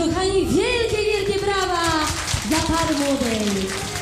kochani, wielkie, wielkie brawa dla pary młodej.